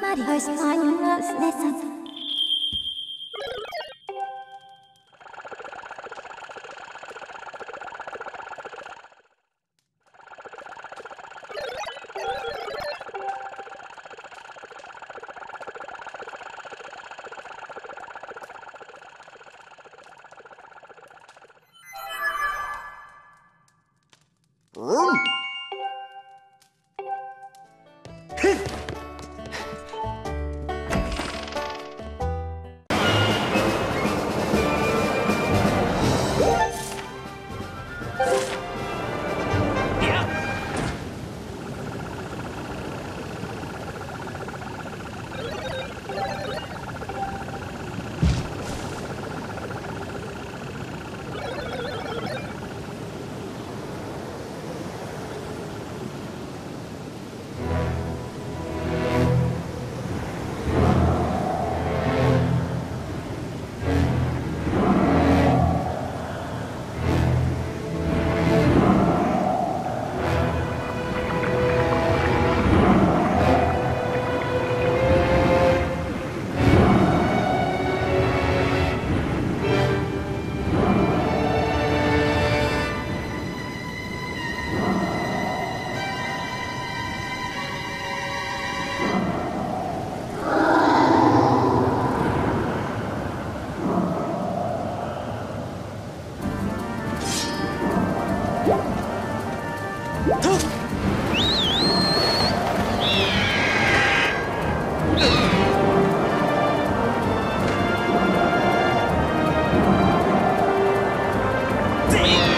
Mario's flying lessons. Vroom. Sim.